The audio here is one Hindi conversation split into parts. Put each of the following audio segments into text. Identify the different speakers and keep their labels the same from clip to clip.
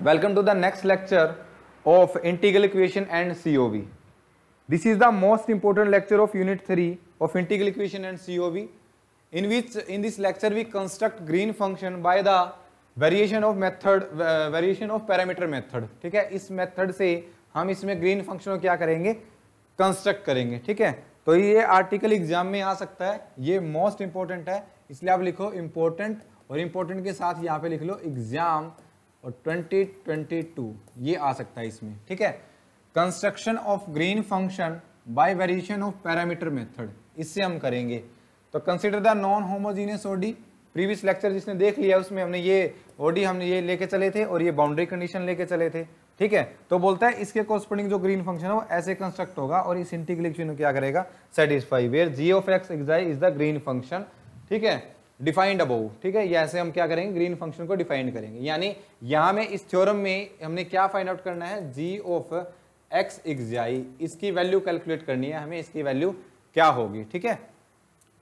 Speaker 1: Welcome to the next lecture of integral equation and COV. This is the most important lecture of unit 3 of integral equation and COV in which in this lecture we construct green function by the of method uh, variation of parameter method ठीक है इस मेथड से हम इसमें ग्रीन फ़ंक्शन को क्या करेंगे कंस्ट्रक्ट करेंगे ठीक है तो ये आर्टिकल एग्ज़ाम में आ सकता है ये मोस्ट इंपॉर्टेंट है इसलिए आप लिखो इंपॉर्टेंट और इंपॉर्टेंट के साथ यहाँ पे लिख लो एग्ज़ाम और 2022 ये आ सकता है इसमें, ठीक है? Construction of green function by variation of parameter method इससे हम करेंगे। तो consider the non homogeneous ODE previous lecture जिसने देख लिया, उसमें हमने ये ओडी हमने ये लेके चले थे और ये बाउंड्री कंडीशन लेके चले थे, ठीक है? तो बोलता है इसके कोस्पोर्डिंग जो ग्रीन फ़ंक्शन है वो ऐसे कंस्ट्रक्ट होगा और इस इंटीग्रेशन क्या करेगा? Satisfy where G of x xi is the green function ठीक है? डिफाइंड अबोव, ठीक है? ऐसे हम क्या करेंगे? ग्रीन फ़ंक्शन को डिफाइंड करेंगे। यानी यहाँ में इस थ्योरम में हमने क्या फाइंड आउट करना है? जी ऑफ़ एक्स एक्साई इसकी वैल्यू कैलकुलेट करनी है हमें, इसकी वैल्यू क्या होगी, ठीक है?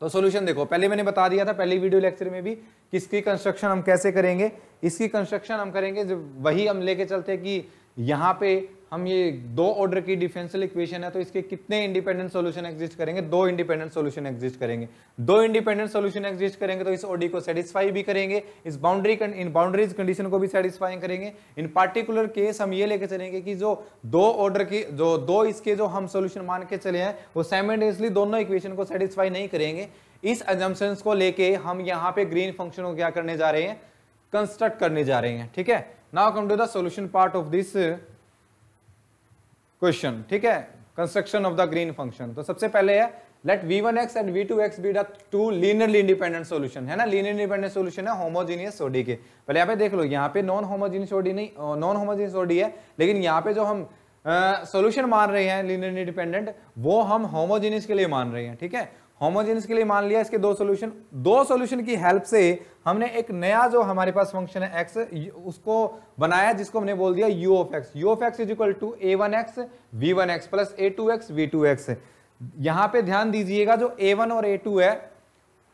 Speaker 1: तो सॉल्यूशन देखो, पहले मैंने बता दिया था, पहले वीडियो लेक्चर में भी किसकी कंस्ट्रक्शन हम कैसे करेंगे? इसकी कंस्ट्रक्शन हम करेंगे जब वही हम लेके चलते हैं कि यहाँ पे हम ये दो ऑर्डर की डिफरेंशियल इक्वेशन है तो इसके कितने इंडिपेंडेंट सॉल्यूशन एग्जिस्ट करेंगे? दो इंडिपेंडेंट सॉल्यूशन एग्जिस्ट करेंगे। दो इंडिपेंडेंट सॉल्यूशन एग्जिस्ट करेंगे तो इस ओडी को सेटिस्फाई भी करेंगे, इस बाउंड्री इन बाउंड्रीज कंडीशन को भी सेटिस्फाई करेंगे। इन पार्टिकुलर केस हम ये लेके चलेंगे कि जो दो ऑर्डर की, जो दो इसके जो हम सोल्यूशन मान के चले हैं, वो साइमेंटेसली दोनों इक्वेशन को सेटिस्फाई नहीं करेंगे। इस एजम्पन्स को लेके हम यहाँ पे ग्रीन फ़ंक्शन को क्या करने जा रहे हैं? कंस्ट्रक्ट करने जा रहे हैं, ठीक है? Now come to the solution part of this question ठीक है? Construction of the green function तो सबसे पहले है let v one x and v two x be the two linearly independent solution है ना? लीनर इंडिपेंडेंट सोल्यूशन है होमोजीनियस ओडी के। पहले यहाँ पे देख लो यहाँ पे नॉन होमोजीनियस ओडी नहीं नॉन होमोजीनियस ओडी है लेकिन यहाँ पे जो हम सोल्यूशन uh, मान रहे हैं लीनर इंडिपेंडेंट वो हम होमोजीनियस के लिए मान रहे हैं ठीक है? होमोजेनियस के लिए मान लिया, इसके दो सॉल्यूशन दो सॉल्यूशन की हेल्प से हमने एक नया जो हमारे पास फ़ंक्शन है एक्स उसको बनाया, जिसको हमने बोल दिया u of x u of x is equal to a one x v one x plus a two x v two x यहाँ पे ध्यान दीजिएगा, जो ए वन और ए टू है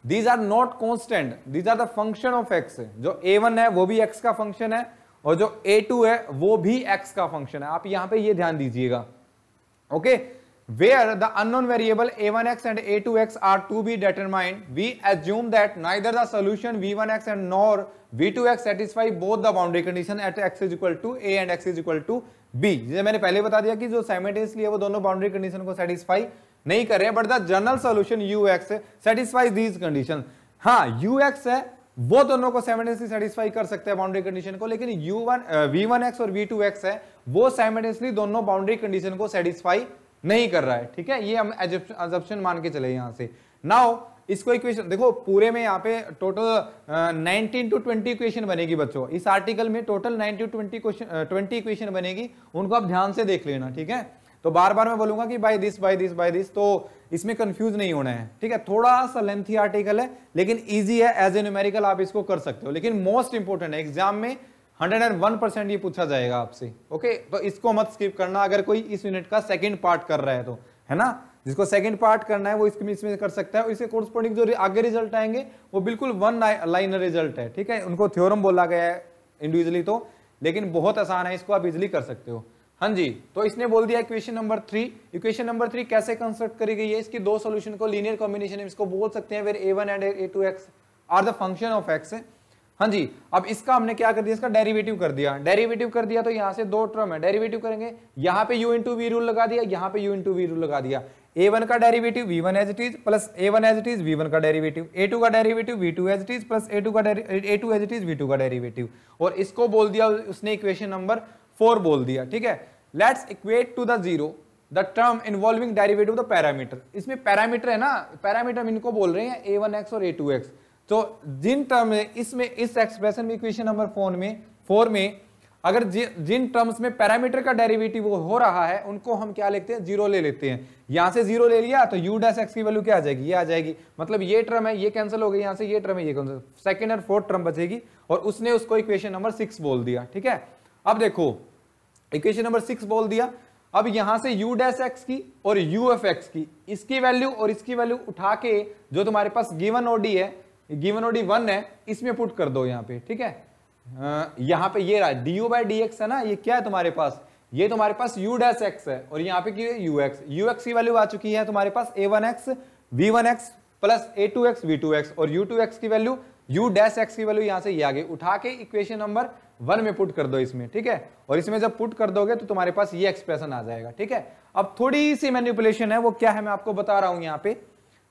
Speaker 1: these are not constant these are the function of x जो ए वन है, वो भी एक्स का फ़ंक्शन है, और जो ए टू है, वो भी एक्स का फ़ंक्शन है। आप यहाँ पे ये ध्यान दीजिएगा। Okay okay? Where the unknown variable a1x and a2x are to be determined, we assume that neither the solution v1x and nor v2x satisfy both the boundary condition at x is equal to a and x is equal to b. जैसे मैंने पहले बता दिया कि जो simultaneously है वो दोनों boundary condition को satisfy नहीं कर रहे हैं but the general solution ux satisfies these conditions. हाँ ux है वो दोनों को साइमल्टेनियसली सेटिस्फाई कर सकते हैं बाउंड्री कंडीशन को लेकिन u1 v1x और v2x है वो साइमल्टेनियसली दोनों बाउंड्री कंडीशन को सेटिस्फाई नहीं कर रहा है, ठीक है? ये हम एजप्शन मान के चले यहाँ से। नाउ इसको इक्वेशन देखो, पूरे में यहाँ पे total nineteen to twenty equation बनेगी बच्चों। इस आर्टिकल में total ninety to twenty question twenty equation बनेगी। उनको आप ध्यान से देख लेना, ठीक है? तो बार बार मैं बोलूँगा कि by this by this by this तो इसमें कंफ्यूज नहीं होना है, ठीक है? थोड़ा सा लेंथी आर्टिकल है, लेकिन इजी है एज ए न्यूमेरिकल आप इसको कर सकते हो। लेकिन मोस्ट इंपोर्टेंट है एग्ज़ाम में हंड्रेड एंड वन परसेंट ये पूछा जाएगा आपसे ओके तो इसको मत स्किप करना, अगर कोई इस यूनिट का सेकंड पार्ट कर रहा है तो है ना? जिसको सेकंड पार्ट करना है, वो इसमें इसमें कर सकता है, और इसके कोर्सपोर्डिंग जो आगे रिज़ल्ट आएँगे, वो बिल्कुल वन लाइन रिज़ल्ट है, ठीक है? उनको थ्योरम बोला गया है इंडिविजुअली तो लेकिन बहुत आसान है, इसको आप इजिली कर सकते हो। हाँ जी तो इसने बोल दिया equation number three equation number three कैसे कंस्ट्रक्ट करी गई है? इसकी दो सोल्यूशन को लीनियर कॉम्बिनेशन इसको बोल सकते हैं where a one and a two x are the function of x हाँ जी, अब इसका हमने क्या कर दिया? इसका डेरिवेटिव कर दिया। डेरिवेटिव कर दिया तो यहाँ से दो टर्म है। डेरिवेटिव करेंगे। यहाँ पे u इंटू वी रूल लगा दिया, यहाँ पे u इंटू वी रूल लगा दिया। A1 का derivative v1 as it is plus a1 as it is v1 का डेरिवेटिव a2 का derivative v2 as it is plus a2 का a2 as it is v2 का डेरिवेटिव और इसको बोल दिया, उसने इक्वेशन नंबर फोर बोल दिया, ठीक है? Let's equate to the zero the term involving derivative the parameter इसमें पैरामीटर है ना? पैरामीटर हम इनको बोल रहे हैं ए वन एक्स और a2x तो जिन टर्म में इसमें इस एक्सप्रेशन में इक्वेशन नंबर फोर में फोर में अगर जि, जिन टर्म्स में पैरामीटर का डेरिवेटिव हो रहा है उनको हम क्या लेते हैं? ज़ीरो ले लेते हैं। यहाँ से ज़ीरो ले लिया तो यू डैश एक्स की वैल्यू क्या आ जाएगी? ये आ जाएगी। मतलब ये टर्म है ये कैंसिल हो गई यहाँ से ये टर्म है ये कैंसिल सेकंड और फोर्थ टर्म बचेगी और उसने उसको इक्वेशन नंबर सिक्स बोल दिया ठीक है? अब देखो इक्वेशन नंबर सिक्स बोल दिया। अब यहाँ से यू डैश एक्स की और यू एफ़ एक्स की इसकी वैल्यू और इसकी वैल्यू उठा के जो तुम्हारे पास गिवन ओडी है गिवन ओडी वन है, इसमें पुट कर दो यहाँ पे, ठीक है? यहाँ पे ये रहा डी यू बाई डी है ना, ये क्या है तुम्हारे पास? ये तुम्हारे पास u डैश एक्स है, और यहाँ पे क्या यू एक्स यू एक्स की वैल्यू आ चुकी है तुम्हारे पास a one x v one x plus a two x v two x और यू टू एक्स की वैल्यू यू डैश एक्स की वैल्यू यहाँ से ये आ गई उठा के इक्वेशन नंबर वन में पुट कर दो इसमें, ठीक है? और इसमें जब पुट कर दोगे तो तुम्हारे पास ये एक्सप्रेशन आ जाएगा, ठीक है? अब थोड़ी सी मैन्युपुलेशन है, वो क्या है मैं आपको बता रहा हूँ यहाँ पे।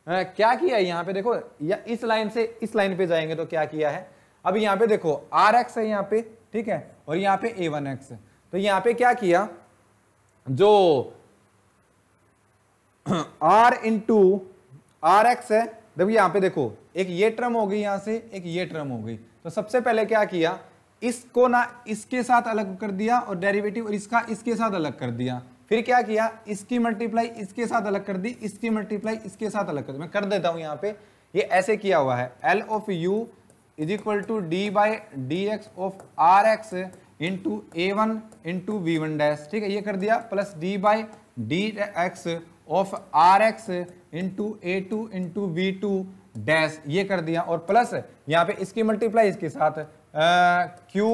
Speaker 1: क्या किया है यहाँ पे? देखो, या इस लाइन से इस लाइन पे जाएँगे तो क्या किया है? अब यहाँ पे देखो आर एक्स है यहाँ पे, ठीक है? और यहाँ पे ए वन एक्स तो यहाँ पे क्या किया? जो आर इंटू आर एक्स है, देखो यहाँ पे देखो, एक ये टर्म हो गई यहाँ से, एक ये टर्म हो गई। तो सबसे पहले क्या किया? इसको ना इसके साथ अलग कर दिया और डेरिवेटिव और इसका इसके साथ अलग कर दिया। फिर क्या किया? इसकी मल्टीप्लाई इसके साथ अलग कर दी, इसकी मल्टीप्लाई इसके साथ अलग कर दी। मैं कर देता हूँ यहाँ पे। ये ऐसे किया हुआ है। L of u is equal to d by d x of r x into a one into v one dash ठीक है, ये कर दिया। Plus d by d x of r x into a two into v two dash ये कर दिया। और प्लस यहाँ पे इसकी मल्टीप्लाई इसके साथ q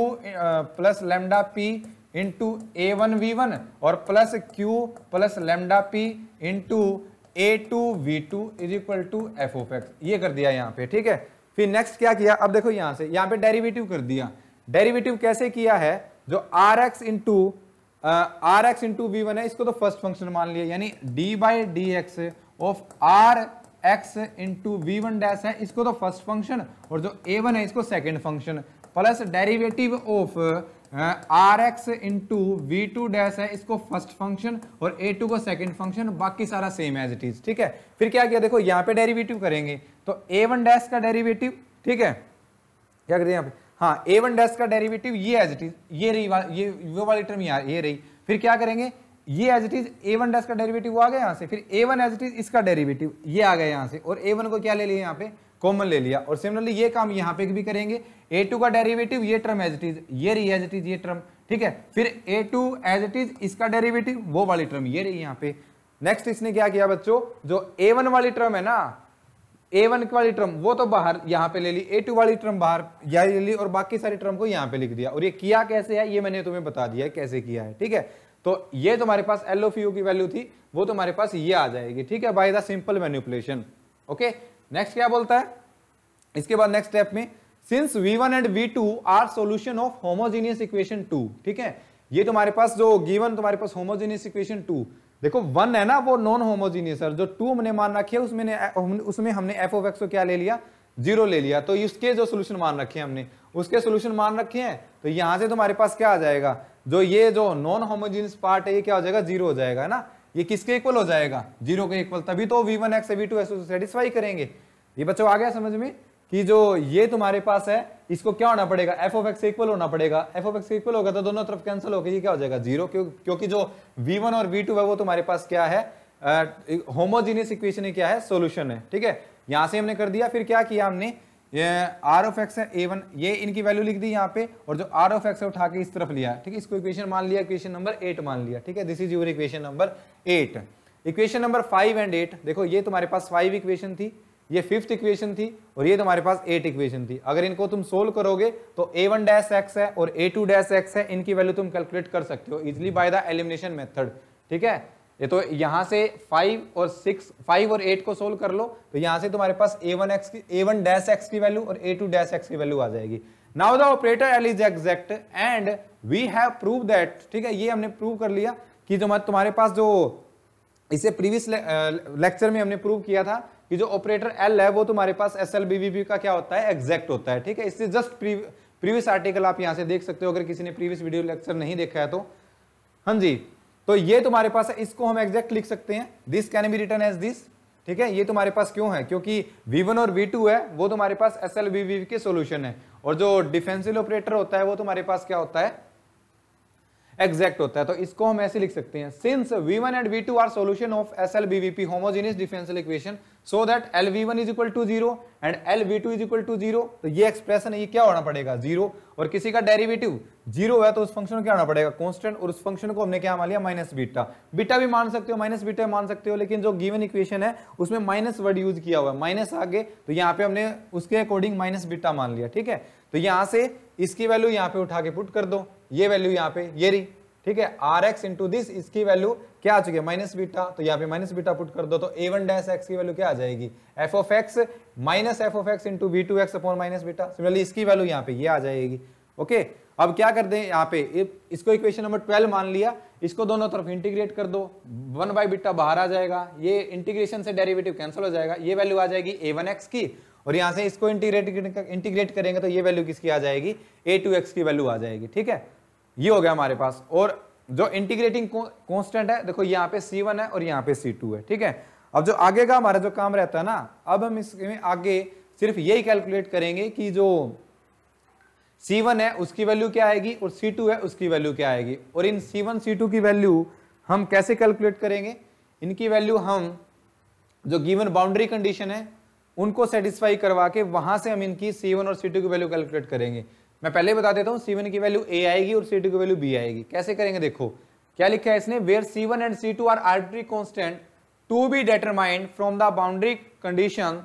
Speaker 1: plus lambda p into a one v one और plus q plus lambda p into a two v two is equal to f of x ये कर दिया यहाँ पे, ठीक है? फिर नेक्स्ट क्या किया? अब देखो यहाँ से, यहाँ पे डेरिवेटिव कर दिया। डेरिवेटिव कैसे किया है? जो r x into r x into v one है, इसको तो फ़र्स्ट फ़ंक्शन मान लिया। यानी d by d x of r x into v one dash है, इसको तो फ़र्स्ट फ़ंक्शन और जो ए वन है, इसको second function plus derivative of r x into v two dash है, इसको फ़र्स्ट फ़ंक्शन और ए टू को सेकेंड फ़ंक्शन, बाकी सारा सेम एज इट इज़ ठीक है? फिर क्या किया? देखो, यहाँ पे डेरिवेटिव करेंगे तो ए वन डैश का डेरिवेटिव, ठीक है? क्या करते हैं यहाँ पे? हाँ ए वन डैश का डेरिवेटिव ये एज इट इज़ ये रही ये, वो वाली टर्म ये रही। फिर क्या करेंगे? ये as it is a one dash का डेरिवेटिव आ गया यहाँ से, फिर a one as it is इसका डेरिवेटिव ये आ गया यहाँ से, और ए वन को क्या ले लिया यहाँ पे? कॉमन ले लिया। और सिमिलरली ये काम यहाँ पे भी करेंगे। ए टू का डेरिवेटिव ये टर्म एज इट इज़ ये रही एज इट इज़ ये टर्म ठीक है? फिर a two as it is इसका डेरिवेटिव वो वाली टर्म ये रही यहाँ पे। नेक्स्ट इसने क्या किया बच्चों? जो ए वन वाली टर्म है ना ए वन वाली टर्म वो तो बाहर यहाँ पे ले ली। ए टू वाली टर्म बाहर यहाँ ले ली और बाकी सारी टर्म को यहाँ पे लिख दिया। और ये किया कैसे है, ये मैंने तुम्हें बता दिया है कैसे किया है, ठीक है? तो ये तुम्हारे पास एल की वैल्यू थी, वो तुम्हारे पास ये आ जाएगी, ठीक है? By the simple manipulation okay next क्या बोलता है? इसके बाद नेक्स्ट स्टेप में since v1 and v2 are solution of homogeneous equation 2 ठीक है? ये तुम्हारे पास जो गिवन तुम्हारे पास होमोजीनियस इक्वेशन 2 देखो वन है ना, वो नॉन होमोजीनियस है जो टू हमने मान रखी उसमें उसमें हमने एफ़ ऑफ़ एक्स को क्या ले लिया? ज़ीरो ले लिया। तो इसके जो सोल्यूशन मान रखे हैं हमने, उसके सोल्यूशन मान रखे हैं? तो यहाँ से तुम्हारे पास क्या आ जाएगा? जो ये जो नॉन होमोजीनियस पार्ट है, ये क्या हो जाएगा? ज़ीरो हो जाएगा ना? ये किसके इक्वल हो जाएगा? ज़ीरो के इक्वल तभी तो v one x v two x satisfy करेंगे। ये बच्चों आ गया समझ में कि जो ये तुम्हारे पास है, इसको क्या होना पड़ेगा? एफ़ ऑफ़ एक्स इक्वल होना पड़ेगा। एफ़ ऑफ़ एक्स इक्वल होगा तो दोनों तरफ़ कैंसिल होकर ये क्या हो जाएगा? ज़ीरो क्यों क्योंकि जो v1 और वी टू है वो तुम्हारे पास क्या है? होमोजीनियस इक्वेशन क्या है? सोल्यूशन है। ठीक है? यहाँ से हमने कर दिया, फिर क्या किया हमने? ये आर ऑफ़ एक्स है ए वन ये इनकी वैल्यू लिख दी यहाँ पे, और जो आर ऑफ़ एक्स है उठा के इस तरफ़ लिया। ठीक है, इसको इक्वेशन मान लिया इक्वेशन नंबर एट मान लिया। ठीक है this is your equation number eight equation number five and eight देखो, ये तुम्हारे पास फाइव इक्वेशन थी, ये फिफ्थ इक्वेशन थी, और ये तुम्हारे पास एट इक्वेशन थी। अगर इनको तुम सोल्व करोगे तो ए वन डैश एक्स है और ए टू डैश एक्स है, इनकी वैल्यू तुम कैलकुलेट कर सकते हो easily by the elimination method ठीक है ये तो यहाँ से फाइव और सिक्स फाइव और एट को सोल्व कर लो तो यहाँ से तुम्हारे पास ए वन एक्स की ए वन डैश एक्स की वैल्यू और ए टू डैश एक्स की वैल्यू आ जाएगी। Now the operator L is exact and we have prove that ठीक है, ये हमने प्रूव कर लिया कि जो तुम्हारे पास जो इसे प्रीवियस लेक्चर में हमने प्रूव किया था कि जो ऑपरेटर एल है वो तुम्हारे पास एस एल बीवीपी का क्या होता है? एग्जैक्ट होता है, ठीक है? इससे जस्ट प्रीवियस आर्टिकल आप यहाँ से देख सकते हो, अगर किसी ने प्रीवियस वीडियो लेक्चर नहीं देखा है तो। हाँ जी? तो ये तुम्हारे पास है, इसको हम एग्जैक्ट लिख सकते हैं। This can be written as this ठीक है? ये तुम्हारे पास क्यों है? क्योंकि V1 और V2 है, वो तुम्हारे पास एस एल के सोल्यूशन है। और जो डिफेंसिव ऑपरेटर होता है, वो तुम्हारे पास क्या होता है? एग्जैक्ट होता है। तो इसको हम ऐसे लिख सकते हैं। Since v one and v two are solution of S L BVP homogeneous differential equation so that L v one is equal to zero and L v two is equal to zero तो ये एक्सप्रेशन ये क्या होना पड़ेगा? ज़ीरो और किसी का डेरिवेटिव ज़ीरो है तो उस फ़ंक्शन को क्या होना पड़ेगा? कॉन्स्टेंट और उस फ़ंक्शन को हमने क्या मान लिया? माइनस बीटा बीटा भी मान सकते हो माइनस बीटा मान सकते हो, लेकिन जो गिवन इक्वेशन है, उसमें माइनस वर्ड यूज़ किया हुआ है। माइनस आगे तो यहाँ पे हमने उसके अकॉर्डिंग माइनस बीटा मान लिया, ठीक है? तो यहाँ से इसकी वैल्यू यहाँ पे उठा के पुट कर दो। ये वैल्यू यहाँ पे, ये रही, ठीक है? आर एक्स इंटू दिस इसकी वैल्यू क्या आ चुकी है? माइनस बीटा तो यहाँ पे माइनस बीटा पुट कर दो तो ए वन डैश एक्स की वैल्यू क्या आ जाएगी? F of x minus f of x into v two x upon minus beta similarly इसकी वैल्यू यहाँ पे, ये आ जाएगी ओके अब क्या कर दें यहाँ पे? इसको इक्वेशन नंबर ट्वेल्व मान लिया, इसको दोनों तरफ़ इंटीग्रेट कर दो वन बाई बीटा बाहर आ जाएगा, ये इंटीग्रेशन से डेरिवेटिव कैंसिल हो जाएगा, ये वैल्यू आ जाएगी ए वन एक्स की और यहाँ से इसको इंटीग्रेट इंटीग्रेट करेंगे तो ये वैल्यू किसकी आ जाएगी? ए टू एक्स की वैल्यू आ जाएगी, ठीक है? ये हो गया हमारे पास। और जो इंटीग्रेटिंग कॉन्स्टेंट है, देखो यहाँ पे सी वन है और यहाँ पे सी टू है, ठीक है? अब जो आगे का हमारा जो काम रहता है ना, अब हम इसमें आगे सिर्फ़ यही कैलकुलेट करेंगे कि जो C1 है, उसकी वैल्यू क्या आएगी और C2 है, उसकी वैल्यू क्या आएगी? और इन C1 C2 की वैल्यू हम कैसे कैलकुलेट करेंगे? इनकी वैल्यू हम जो गिवन बाउंड्री कंडीशन है उनको सेटिस्फाई करवा के वहाँ से हम इनकी सी और सी की वैल्यू कैलकुलेट करेंगे। मैं पहले बता देता हूँ सी की वैल्यू ए आएगी और सी की वैल्यू बी आएगी। कैसे करेंगे देखो, क्या लिखा है इसने? Where c one and c two are arbitrary constant to be determined from the boundary condition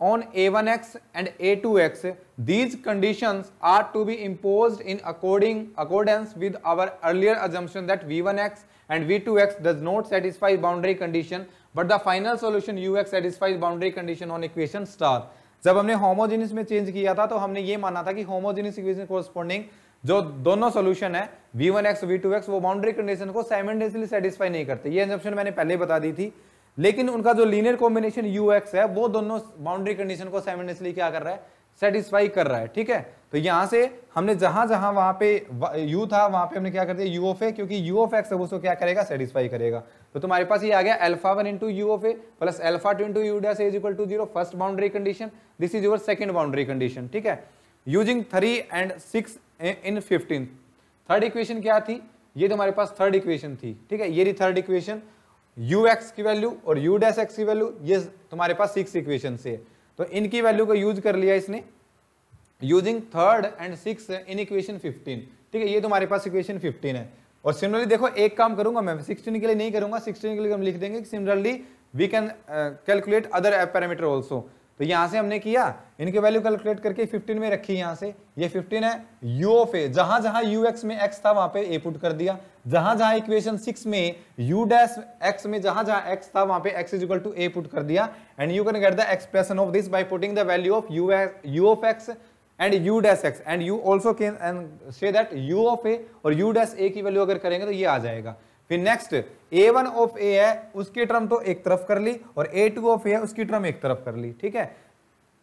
Speaker 1: on a one x and a two x these condition are to be impose in according accordance with our earlier assumption that v one x and v two x does not satisfy boundary condition but final solution u x satisfies boundary condition on equation star जब हमने होमोजीनियस में चेंज किया था तो हमने ये माना था कि होमोजीनियस इक्वेशन कोरस्पॉन्डिंग जो दोनों सोल्यूशन है v1x v2x वो बाउंड्री कंडीशन को साइमेंटेसली सेटिस्फाई नहीं करते। ये एजम्पशन मैंने पहले बता दी थी। लेकिन उनका जो लीनियर कॉम्बिनेशन यू एक्स है, वो दोनों बाउंड्री कंडीशन को साइमेंटेसली क्या कर रहा है? सेटिस्फाई कर रहा है, ठीक है? तो यहाँ से हमने जहाँ जहाँ वहाँ पे यू था, वहाँ पे हमने क्या कर दिया? यू ऑफ़ ए क्योंकि यू ऑफ़ एक्स उसको क्या करेगा? सेटिस्फाई करेगा। तो तुम्हारे पास ये आ गया alpha one into u of a plus alpha two into u dash is equal to zero first boundary condition this is your second boundary condition ठीक है? Using three and six in fifteen third equation क्या थी? ये तुम्हारे पास थर्ड इक्वेशन थी, ठीक है? ये थर्ड इक्वेशन यू एक्स की वैल्यू और यू डैश एक्स की वैल्यू ये तुम्हारे पास सिक्स इक्वेशन से तो इनकी वैल्यू को यूज़ कर लिया इसने। Using third and six in equation fifteen ठीक है, ये तुम्हारे पास इक्वेशन फिफ्टीन है। और सिमिलरली देखो, एक काम करूँगा मैं सिक्सटीन के लिए नहीं करूँगा सिक्सटीन के लिए हम लिख देंगे similarly we can calculate other parameter also तो यहाँ से हमने किया, इनके वैल्यू कैलकुलेट करके 15 में रखी यहाँ से। ये 15 है यू ऑफ़ ए जहाँ जहाँ यू एक्स में एक्स था, वहाँ पे ए पुट कर दिया। जहाँ जहाँ इक्वेशन 6 में यू डैश एक्स में जहाँ जहाँ एक्स था, वहाँ पे x is equal to a put कर दिया। And you can get the expression of this by putting the value of u u of x and u dash x and you also can say that u of a और यू डैश ए की वैल्यू अगर करेंगे तो ये आ जाएगा। फिर next a one of a है, उसकी टर्म तो एक तरफ़ कर ली और ए टू ऑफ़ ए है, उसकी टर्म एक तरफ़ कर ली, ठीक है?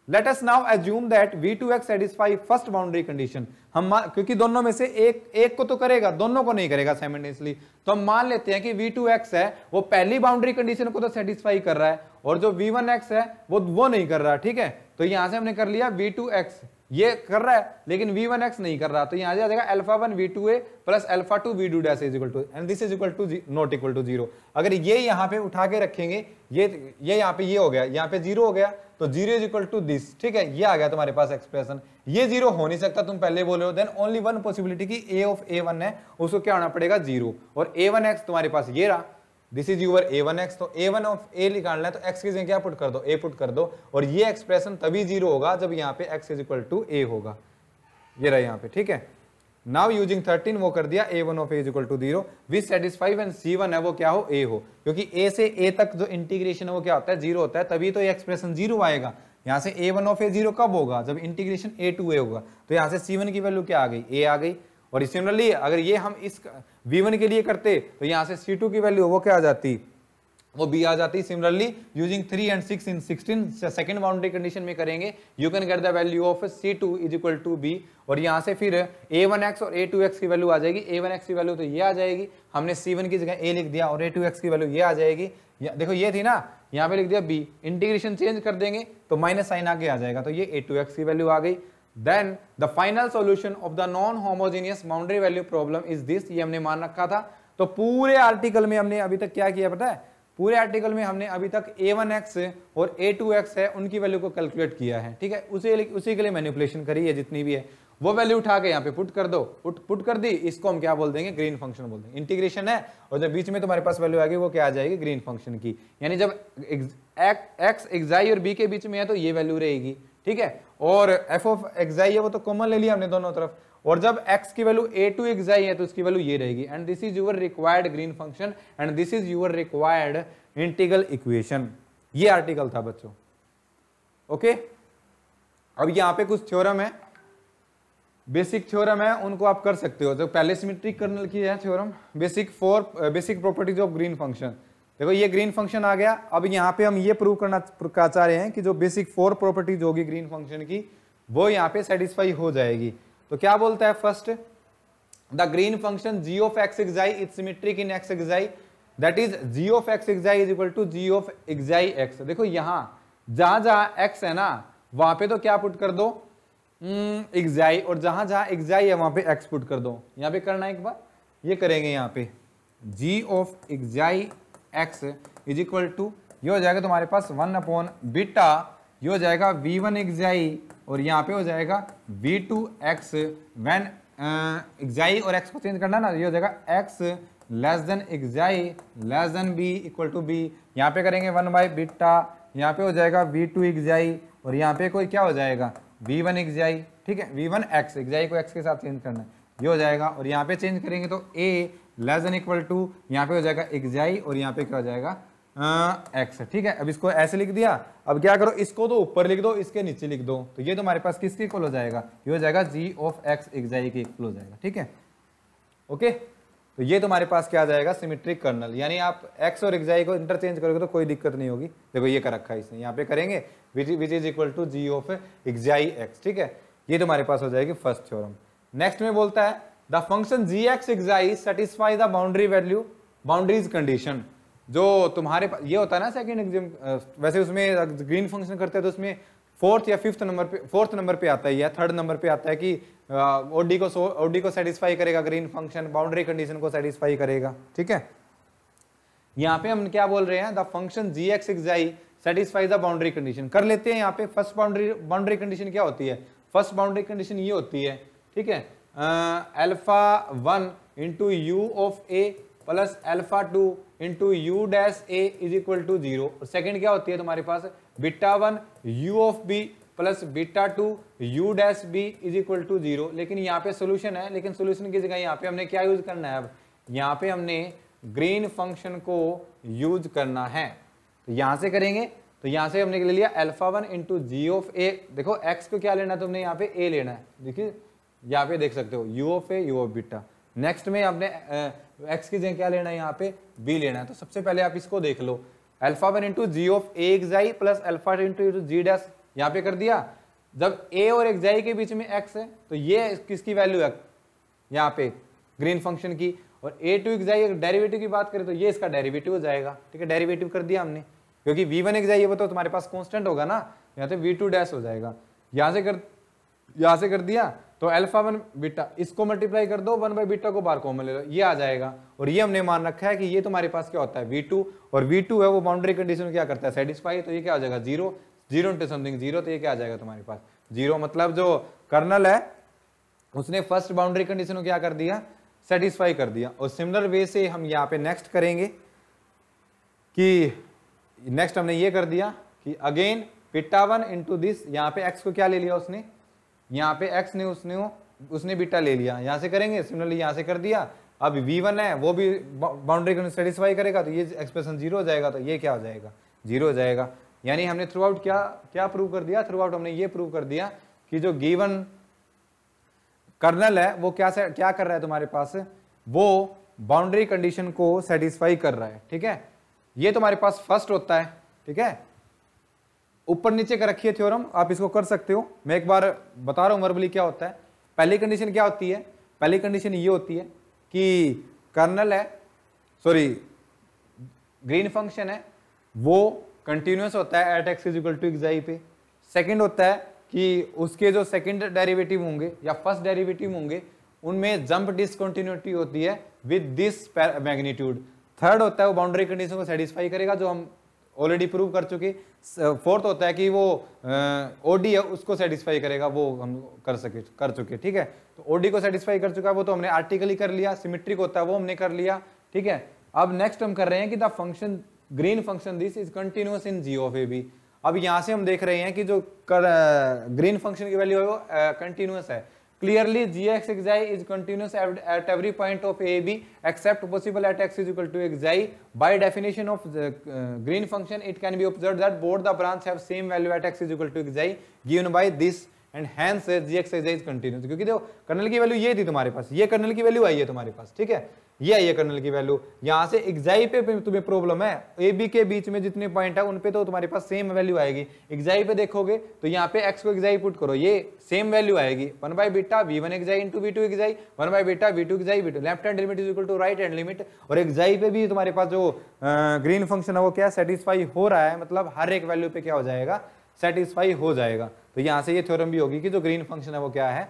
Speaker 1: Let us now assume that v2x satisfy first boundary condition हम क्योंकि दोनों में से एक एक को तो करेगा, दोनों को नहीं करेगा साइमल्टेनियसली तो हम मान लेते हैं कि वी टू एक्स है, वो पहली बाउंड्री कंडीशन को तो सेटिस्फाई कर रहा है और जो वी वन एक्स है, वो वो नहीं कर रहा, ठीक है? तो यहाँ से हमने कर लिया v2x ये कर रहा है, लेकिन वी वन एक्स नहीं कर रहा। तो यहाँ जाएगा alpha one v two a plus alpha two v two dash is equal to and this is equal to not equal to zero अगर ये यहाँ पे उठा के रखेंगे, ये ये यहाँ पे ये हो गया, यहाँ पे ज़ीरो हो गया तो zero is equal to this ठीक है, ये आ गया तुम्हारे पास एक्सप्रेशन ये ज़ीरो हो नहीं सकता, तुम पहले बोले हो देन ओनली वन पॉसिबिलिटी की ए ऑफ़ ए वन है, उसको क्या होना पड़ेगा ज़ीरो और ए वन एक्स तुम्हारे पास ये रहा। This is your a one x तो ए वन ऑफ़ ए निकालना है तो एक्स की जगह क्या पुट कर दो? ए पुट कर दो, और ये एक्सप्रेशन तभी ज़ीरो होगा जब यहाँ पे x is equal to a होगा। ये रहा यहाँ पे, ठीक है? नाउ यूजिंग 13 वो कर दिया a1 of a is equal to zero which satisfy when c1 है, वो क्या हो? ए हो। क्योंकि ए से a तक जो इंटीग्रेशन है, वो क्या होता है? ज़ीरो होता है, तभी तो ये एक्सप्रेशन ज़ीरो आएगा। यहाँ से a one of a zero कब होगा? जब इंटीग्रेशन ए टू ए होगा। तो यहाँ से c1 की वैल्यू क्या आ गई? ए आ गई। और सिमिलरली अगर ये हम इस v1 के लिए करते तो यहाँ से c2 की वैल्यू वो क्या आ जाती? वो बी आ जाती। Similarly using three and six in sixteen second boundary condition में करेंगे। You can get the value of c two is equal to b और यहाँ से फिर ए वन एक्स और ए टू एक्स की वैल्यू आ जाएगी। ए वन एक्स की वैल्यू तो ये आ जाएगी। हमने सी वन की जगह ए लिख दिया और ए टू एक्स की वैल्यू ये आ जाएगी। देखो ये थी ना, यहाँ पे लिख दिया बी इंटीग्रेशन चेंज कर देंगे तो माइनस साइन आगे आ जाएगा। तो ये ए टू एक्स की वैल्यू आ गई। Then the final solution of the non homogeneous boundary value problem is this ये हमने मान रखा था। तो पूरे आर्टिकल में हमने अभी तक क्या किया पता है? पूरे आर्टिकल में हमने अभी तक a1x और a2x है, उनकी वैल्यू को कैलकुलेट किया है। ठीक है? उसी उसी के लिए मैनिपुलेशन करी है जितनी भी है। वो वैल्यू उठा के यहाँ पे पुट कर दो। पुट पुट कर दी, इसको हम क्या बोल देंगे? ग्रीन फ़ंक्शन बोल देंगे। इंटीग्रेशन है और जब बीच में तुम्हारे पास वैल्यू आएगी वो क्या आ जाएगी? ग्रीन फ़ंक्शन की। यानी जब एक्स एक्साई और बी के बीच में है तो ये वैल्यू रहेगी। ठीक है? और एफ़ ऑफ़ एक्साई है, वो तो कॉमन ले लिया हमने दोनों तरफ़। और जब x की वैल्यू a टू एक्स आई है तो उसकी वैल्यू ये रहेगी। And this is your required Green function and this is your required integral equation ये आर्टिकल था बच्चों। ओके अब यहाँ पे कुछ थ्योरम है। बेसिक थ्योरम है, उनको आप कर सकते हो। जो पहले सिमेट्रिक कर्नल की है theorem basic four basic properties of Green function देखो ये ग्रीन फ़ंक्शन आ गया। अब यहाँ पे हम ये प्रूव करना चाह रहे हैं कि जो बेसिक फोर प्रॉपर्टीज़ होगी ग्रीन फ़ंक्शन की वो यहाँ पे सेटिस्फाई हो जाएगी। तो क्या बोलता है first the Green function g of x xi it symmetric in x xi that is g of x xi is equal to g of xi x देखो यहाँ जहाँ जहाँ एक्स है ना वहाँ पे तो क्या पुट कर दो? एक्साई hmm, और जहाँ जहाँ एक्साई है वहाँ पे एक्स पुट कर दो। यहाँ पे करना एक बार। ये करेंगे यहाँ पे। G of xi x is equal to ये हो जाएगा तुम्हारे पास वन अपॉन बीटा ये हो जाएगा वी वन एक्साई और यहाँ पे हो जाएगा v two x when xi और एक्स को चेंज करना ना, ये हो जाएगा x less than xi less than b equal to b यहाँ पे करेंगे वन बाई बीटा यहाँ पे हो जाएगा वी टू एक्साई और यहाँ पे कोई क्या हो जाएगा? वी वन एक्साई ठीक है? वी वन एक्स एक्साई को एक्स के साथ चेंज करना है। ये हो जाएगा, और यहाँ पे चेंज करेंगे तो a less than equal to यहाँ पे हो जाएगा एक्साई और यहाँ पे क्या हो जाएगा एक्स ठीक है? अब इसको ऐसे लिख दिया। अब क्या करो? इसको तो ऊपर लिख दो, इसके नीचे लिख दो। तो ये तुम्हारे पास किसके इक्वल हो जाएगा? ये हो जाएगा जी ऑफ़ एक्स एक्साई के इक्वल हो जाएगा। ठीक है? ओके? तो ये तुम्हारे पास क्या आ जाएगा? सिमेट्रिक कर्नल यानी आप एक्स और एक्साई को इंटरचेंज करोगे तो कोई दिक्कत नहीं होगी। देखो, ये कर रखा है इसने। यहाँ पे करेंगे which is equal to g of xi x ठीक है? ये तुम्हारे पास हो जाएगी फ़र्स्ट थ्योरम नेक्स्ट में बोलता है the function g x xi satisfy the boundary value boundaries condition जो तुम्हारे पास ये होता है ना सेकंड एग्ज़ाम वैसे उसमें ग्रीन फ़ंक्शन करते हैं तो उसमें फोर्थ या फिफ्थ नंबर पे फोर्थ नंबर पे आता है या थर्ड नंबर पे आता है कि ओडी को ओडी को सेटिस्फाई करेगा ग्रीन फ़ंक्शन बाउंड्री कंडीशन को सेटिस्फाई करेगा। ठीक है? यहाँ पे हम क्या बोल रहे हैं? The function g x xi satisfy the boundary condition कर लेते हैं यहाँ पे फ़र्स्ट बाउंड्री बाउंड्री कंडीशन क्या होती है? फ़र्स्ट बाउंड्री कंडीशन ये होती है। ठीक है? Alpha one into u of a plus alpha two into u dash a is equal to zero second क्या होती है तुम्हारे पास? Beta one u of b plus beta two u dash b is equal to zero लेकिन यहाँ पे सोल्यूशन है, लेकिन सोल्यूशन की जगह यहाँ पे हमने क्या यूज़ करना है अब? यहाँ पे हमने ग्रीन फ़ंक्शन को यूज़ करना है। तो यहाँ से करेंगे तो यहाँ से हमने ले लिया? Alpha one into g of a देखो एक्स को क्या लेना है तुमने? यहाँ पे ए लेना है। देखिए यहाँ पे देख सकते हो u of a u of beta next में आपने एक्स की जगह क्या लेना है यहाँ पे? बी लेना है। तो सबसे पहले आप इसको देख लो। Alpha one into g of a xi plus alpha into g dash यहाँ पे कर दिया। जब ए और एक्साई के बीच में एक्स है तो ये किसकी वैल्यू है? यहाँ पे ग्रीन फ़ंक्शन की। और ए टू एक्साई डेरिवेटिव की बात करें तो ये इसका डेरिवेटिव हो जाएगा। ठीक है डेरिवेटिव कर दिया हमने। क्योंकि वी वन एक्साई वो तो तुम्हारे पास कॉन्स्टेंट होगा ना। यहाँ से वी टू डैश हो जाएगा। यहाँ से कर, यहाँ से कर दिया। तो अल्फ़ा वन बीटा इसको मल्टीप्लाई कर दो वन बाई बीटा को बार कॉमन ले लो, ये आ जाएगा। और ये हमने मान रखा है कि ये तुम्हारे पास क्या होता है? V2 और V2 है वो बाउंड्री कंडीशन क्या करता है? सेटिस्फाई तो ये क्या आ जाएगा? Zero zero into something zero तो ये क्या आ जाएगा तुम्हारे पास? ज़ीरो मतलब जो कर्नल है, उसने फ़र्स्ट बाउंड्री कंडीशन को क्या कर दिया? सेटिस्फाई कर दिया। और सिमिलर वे से हम यहाँ पे नेक्स्ट करेंगे कि नेक्स्ट हमने ये कर दिया कि अगेन पिटा वन इंटू दिस यहाँ पे एक्स को क्या ले लिया उसने? यहाँ पे एक्स ने उसने उसने बीटा ले लिया। यहाँ से करेंगे सिमिलरली यहाँ से कर दिया। अब वी वन है, वो भी बाउंड्री को सेटिस्फाई करेगा तो ये एक्सप्रेशन ज़ीरो हो जाएगा तो ये क्या हो जाएगा? ज़ीरो हो जाएगा। यानी हमने थ्रू आउट क्या क्या प्रूव कर दिया? थ्रू आउट हमने ये प्रूव कर दिया कि जो गिवन कर्नल है, वो क्या क्या कर रहा है तुम्हारे पास? वो बाउंड्री कंडीशन को सेटिस्फाई कर रहा है, ठीक है? ये तुम्हारे पास फ़र्स्ट होता है, ठीक है? ऊपर नीचे का रखिए थ्योरम आप इसको कर सकते हो। मैं एक बार बता रहा हूँ वर्बली क्या होता है। पहली कंडीशन क्या होती है? पहली कंडीशन ये होती है कि कर्नल है सॉरी ग्रीन फ़ंक्शन है, वो कंटिन्यूस होता है at x is equal to xi पे। सेकंड होता है कि उसके जो सेकंड डेरिवेटिव होंगे या फ़र्स्ट डेरिवेटिव होंगे, उनमें जंप डिसकंटिन्यूटी होती है विद दिस मैग्नीट्यूड थर्ड होता है वो बाउंड्री कंडीशन को सेटिस्फाई करेगा, जो हम ऑलरेडी प्रूव कर चुके। फोर्थ होता है कि वो ओडी है उसको सेटिस्फाई करेगा वो हम कर सके कर चुके ठीक है? तो ओडी को सेटिस्फाई कर चुका है वो तो हमने आर्टिकली कर लिया सिमेट्रिक होता है वो हमने कर लिया ठीक है? अब नेक्स्ट हम कर रहे हैं कि the function Green function this is continuous in g of a b अब यहाँ से हम देख रहे हैं कि जो कर, ग्रीन फ़ंक्शन की वैल्यू है वो कंटिन्यूस है। Clearly g x xi is continuous at every point of a b except possible at x is equal to xi by definition of Green function it can be observe that both the branch have same value at x is equal to xi given by this and hence g x xi is continuous क्योंकि देखो कर्नल की वैल्यू ये थी तुम्हारे पास, ये कर्नल की वैल्यू आई है तुम्हारे पास, ठीक है? ये आई है कर्नल की वैल्यू यहाँ से एक्साई पे तुम्हें प्रॉब्लम है। ए बी के बीच में जितने पॉइंट है, उन पे तो तुम्हारे पास सेम वैल्यू आएगी। एक्साई पे देखोगे तो यहाँ पे एक्स को एक्साई पुट करो, ये सेम वैल्यू आएगी। One by beta v one xi into v two xi one by beta v two xi v two left hand limit is equal to right hand limit और एक्साई पे भी तुम्हारे पास जो ग्रीन फ़ंक्शन है, वो क्या सेटिस्फाई हो रहा है? मतलब हर एक वैल्यू पे क्या हो जाएगा? सेटिस्फाई हो जाएगा। तो यहाँ से ये थ्योरम भी होगी कि जो ग्रीन फ़ंक्शन है, वो क्या है?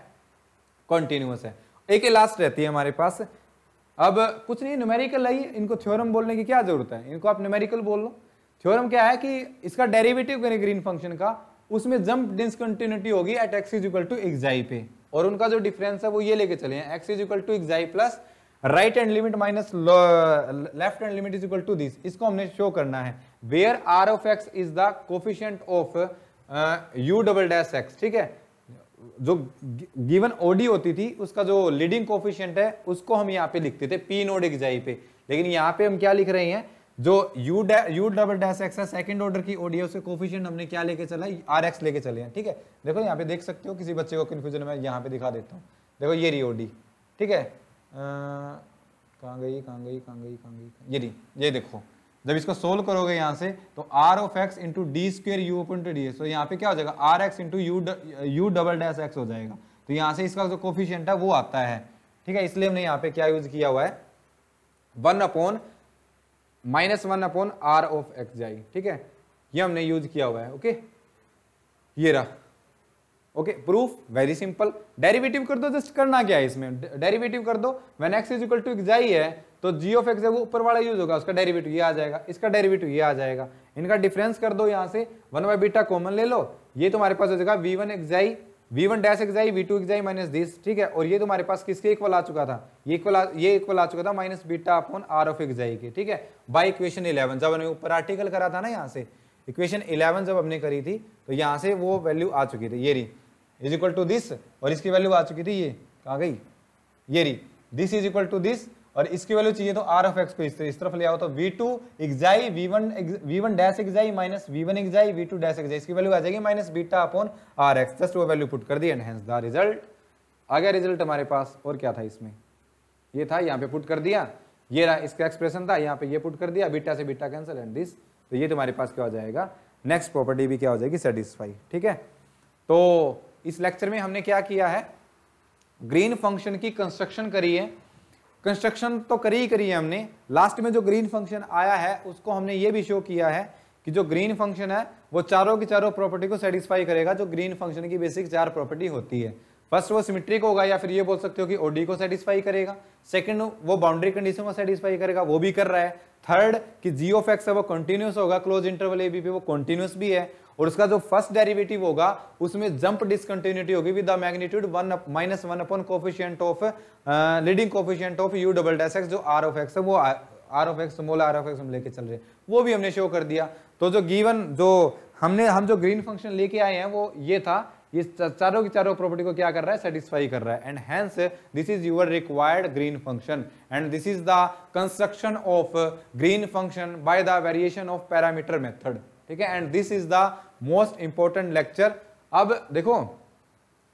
Speaker 1: कॉन्टिन्यूस है। एक लास्ट रहती है हमारे पास। अब कुछ नहीं न्यूमेरिकल आई इनको थ्योरम बोलने की क्या ज़रूरत है? इनको आप न्यूमेरिकल बोल लो। थ्योरम क्या है कि इसका डेरिवेटिव करें ग्रीन फ़ंक्शन का, उसमें जंप डिसकंटिन्यूटी होगी at x is equal to xi पे। और उनका जो डिफरेंस है, वो ये लेके चले x is equal to xi plus right hand limit minus left hand limit is equal to this इसको हमने शो करना है। Where r of x is the coefficient of u double dash x ठीक है? जो गिवन ओडी होती थी, उसका जो लीडिंग कोफिशियंट है, उसको हम यहाँ पे लिखते थे पी नोड एक्साई पे। लेकिन यहाँ पे हम क्या लिख रहे हैं? जो u u double dash x है सेकंड ऑर्डर की ओडी है, उसके कोफिशियंट हमने क्या लेके चला? आर एक्स लेके चले हैं, ठीक है? देखो, यहाँ पे देख सकते हो, किसी बच्चे को कंफ्यूजन में यहाँ पे दिखा देता हूँ। देखो, ये रही ओडी ठीक है? कहाँ गई कहाँ गई कहाँ गई कहाँ गई? ये रही, ये देखो। जब इसको सोल्व करोगे यहाँ से तो r of x into d square u upon to d तो यहाँ पे क्या हो जाएगा? R x into u u double dash x हो जाएगा। तो यहाँ से इसका जो कोफिशियंट है, वो आता है। ठीक है, इसलिए हमने यहाँ पे क्या यूज़ किया हुआ है? One upon minus one upon r of x xi ठीक है? ये हमने यूज़ किया हुआ है ओके ये रहा। Okay proof very simple derivative कर दो जस्ट करना क्या है इसमें? डेरिवेटिव कर दो। When x is equal to xi है तो जी ऑफ़ एक्स है वो ऊपर वाला यूज़ होगा, उसका डेरिवेटिव ये आ जाएगा, इसका डेरिवेटिव ये आ जाएगा। इनका डिफरेंस कर दो यहाँ से वन बाई बीटा कॉमन ले लो। ये तुम्हारे पास हो जाएगा v one xi v one dash xi v two xi minus this ठीक है? और ये तुम्हारे पास किसके इक्वल आ चुका था? ये इक्वल ये इक्वल आ चुका था minus beta upon r of xi के, ठीक है? बाई इक्वेशन इलेवन जब हमने ऊपर आर्टिकल करा था ना यहाँ से इक्वेशन इलेवन जब हमने करी थी तो यहाँ से वो वैल्यू आ चुकी थी, ये रही। इज़ इक्वल टू दिस और इसकी वैल्यू आ चुकी थी ये, कहा गई? ये रही। This is equal to this और इसकी वैल्यू चाहिए तो आर ऑफ़ एक्स को इस, इस तरफ़ ले आओ तो V two xi V one V one dash xi minus V one xi V two dash xi इसकी वैल्यू आ जाएगी minus beta upon R X just वो वैल्यू पुट कर दी एंड हेंस द रिज़ल्ट आ गया रिज़ल्ट हमारे पास। और क्या था इसमें? ये था यहाँ पे पुट कर दिया। ये रहा इसका एक्सप्रेशन था यहाँ पे ये पुट कर दिया। बीटा से बीटा कैंसिल एंड दिस तो ये तुम्हारे पास क्या हो जाएगा? नेक्स्ट प्रॉपर्टी भी क्या हो जाएगी? सेटिस्फाई ठीक है? तो इस लेक्चर में हमने क्या किया है? ग्रीन फ़ंक्शन की कंस्ट्रक्शन करी है। कंस्ट्रक्शन तो करी ही करी है हमने। लास्ट में जो ग्रीन फ़ंक्शन आया है, उसको हमने ये भी शो किया है कि जो ग्रीन फ़ंक्शन है, वो चारों की चारों प्रॉपर्टी को सेटिस्फाई करेगा, जो ग्रीन फ़ंक्शन की बेसिक चार प्रॉपर्टी होती है। फ़र्स्ट वो सिमेट्रिक होगा या फिर ये बोल सकते हो कि ओडी को सेटिस्फाई करेगा। सेकंड वो बाउंड्री कंडीशन को सेटिस्फाई करेगा, वो भी कर रहा है। थर्ड कि जी ऑफ़ एक्स है, वो कंटिन्यूस होगा क्लोज इंटरवल ए बी पे वो कंटिन्यूस भी है। और उसका जो फ़र्स्ट डेरिवेटिव होगा, उसमें जंप डिसकंटिन्यूटी होगी with the magnitude one minus one upon coefficient of leading coefficient of U double dash X जो आर ऑफ़ एक्स है, वो R of X small R of X हम लेके चल रहे हैं। वो भी हमने शो कर दिया। तो जो गिवन जो हमने, हम जो ग्रीन फ़ंक्शन लेके आए हैं, वो ये था, ये चारों की चारों प्रॉपर्टी को क्या कर रहा है? सेटिस्फाई कर रहा है। And hence this is your required Green function and this is the construction of Green function by the variation of parameter method ठीक है? And this is the most important lecture. अब देखो,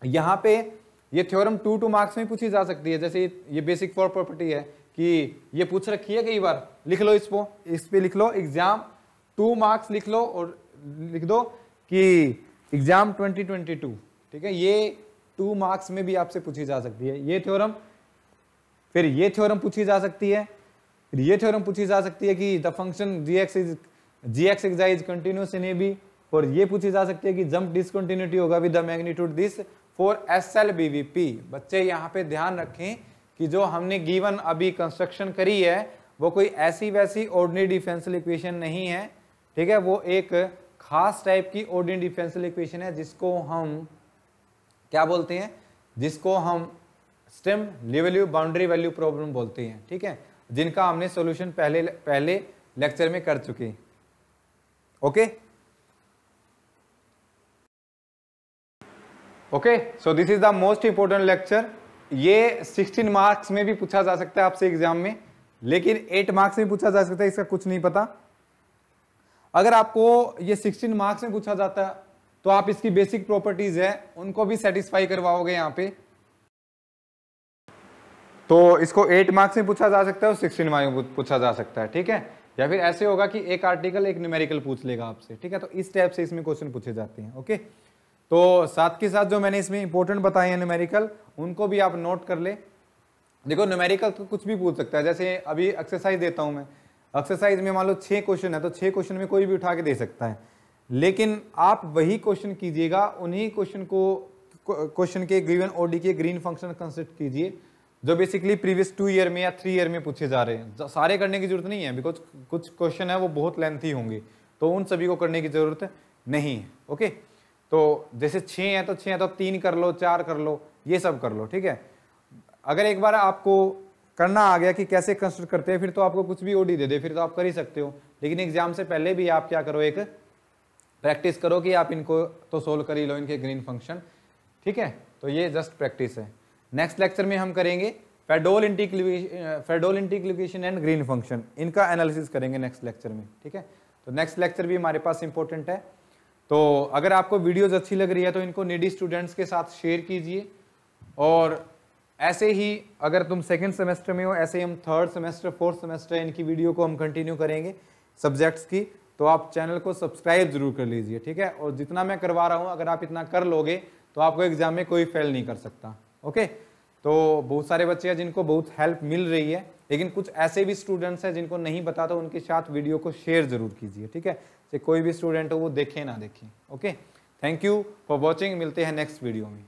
Speaker 1: यहाँ पे ये थ्योरम टू टू मार्क्स में पूछी जा सकती है। जैसे ये बेसिक फॉर प्रॉपर्टी है कि ये पूछ रखी है कई बार, लिख लो इसको, इस पे लिख लो एग्ज़ाम टू मार्क्स लिख लो और लिख दो कि एग्ज़ाम 2022 ठीक है, ये टू मार्क्स में भी आपसे पूछी जा सकती है। ये थ्योरम, फिर ये थ्योरम पूछी जा सकती है, फिर ये थ्योरम पूछी जा सकती है कि the function G X is G X xi is continuous in A B और ये पूछी जा सकती है कि जंप डिसकंटिन्यूटी होगा with the magnitude this for S L B V P बच्चे, यहाँ पे ध्यान रखें कि जो हमने गिवन अभी कंस्ट्रक्शन करी है, वो कोई ऐसी वैसी ऑर्डिनरी डिफेंसियल इक्वेशन नहीं है, ठीक है? वो एक खास टाइप की ऑर्डिनरी डिफेंसल इक्वेशन है, जिसको हम, क्या बोलते हैं? जिसको हम Sturm Liouville boundary value problem बोलते हैं, ठीक है? जिनका हमने सॉल्यूशन पहले पहले लेक्चर में कर चुके okay okay so this is the most important lecture ये 16 मार्क्स में भी पूछा जा सकता है आपसे एग्ज़ाम में, लेकिन 8 मार्क्स में पूछा जा सकता है, इसका कुछ नहीं पता। अगर आपको ये 16 मार्क्स में पूछा जाता है तो आप इसकी बेसिक प्रॉपर्टीज़ है, उनको भी सेटिस्फाई करवाओगे यहाँ पे। तो इसको 8 मार्क्स में पूछा जा सकता है और 16 मार्क्स में पूछा जा सकता है, ठीक है? या फिर ऐसे होगा कि एक आर्टिकल एक न्यूमेरिकल पूछ लेगा आपसे, ठीक है? तो इस टाइप से इसमें क्वेश्चन पूछे जाते हैं ओके तो साथ के साथ जो मैंने इसमें इंपॉर्टेंट बताए हैं न्यूमेरिकल उनको भी आप नोट कर ले। देखो न्यूमेरिकल तो कुछ भी पूछ सकता है। जैसे अभी एक्सरसाइज देता हूँ मैं। एक्सरसाइज में मान लो छह क्वेश्चन है तो छह क्वेश्चन में कोई भी उठा के दे सकता है। लेकिन आप वही क्वेश्चन कीजिएगा, उन्हीं क्वेश्चन को क्वेश्चन के गिवन ओडी के ग्रीन फ़ंक्शन कंसिडर कीजिए, जो बेसिकली प्रीवियस टू ईयर में या थ्री ईयर में पूछे जा रहे हैं। सारे करने की ज़रूरत नहीं है बिकॉज़ कुछ क्वेश्चन है, वो बहुत लेंथी होंगे। तो उन सभी को करने की ज़रूरत नहीं है ओके तो जैसे छः हैं तो छः हैं तो तीन कर लो, चार कर लो, ये सब कर लो, ठीक है? अगर एक बार आपको करना आ गया कि कैसे कंस्ट्रक्ट करते हैं, फिर तो आपको कुछ भी ओडी दे दे, फिर तो आप कर ही सकते हो। लेकिन एग्ज़ाम से पहले भी आप क्या करो, एक प्रैक्टिस करो कि आप इनको तो सोल्व कर ही लो, इनके ग्रीन फ़ंक्शन ठीक है? तो ये जस्ट प्रैक्टिस है। नेक्स्ट लेक्चर में हम करेंगे Fredholm integral equation Fredholm integral equation and Green function इनका एनालिसिस करेंगे नेक्स्ट लेक्चर में, ठीक है? तो नेक्स्ट लेक्चर भी हमारे पास इंपॉर्टेंट है। तो अगर आपको वीडियोज़ अच्छी लग रही है तो इनको नीडी स्टूडेंट्स के साथ शेयर कीजिए। और ऐसे ही, अगर तुम सेकेंड सेमेस्टर में हो, ऐसे ही हम थर्ड सेमेस्टर फोर्थ सेमेस्टर इनकी वीडियो को हम कंटिन्यू करेंगे सब्जेक्ट्स की तो आप चैनल को सब्सक्राइब ज़रूर कर लीजिए, ठीक है? और जितना मैं करवा रहा हूँ, अगर आप इतना कर लोगे तो आपको एग्ज़ाम में कोई फेल नहीं कर सकता ओके तो बहुत सारे बच्चे हैं जिनको बहुत हेल्प मिल रही है, लेकिन कुछ ऐसे भी स्टूडेंट्स हैं जिनको नहीं पता तो उनके साथ वीडियो को शेयर ज़रूर कीजिए, ठीक है? चाहे कोई भी स्टूडेंट हो, वो देखें ना देखें okay thank you for watching मिलते हैं नेक्स्ट वीडियो में।